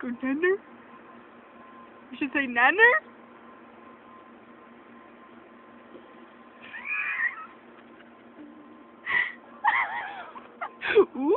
Go tender? You should say nender? Ooh.